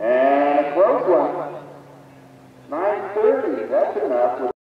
And a close one. 9.30, that's enough.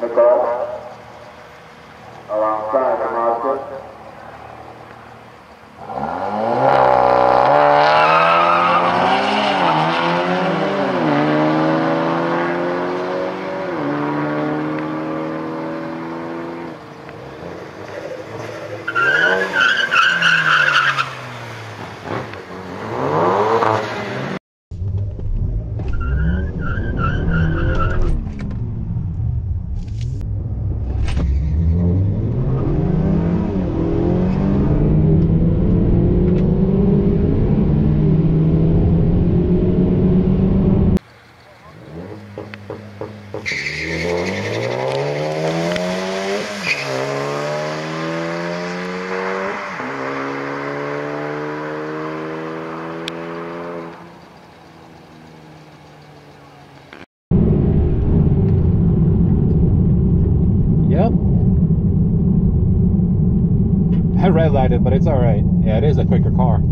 The Gulf, alongside the Yep. I red lighted, but it's all right. Yeah, it is a quicker car.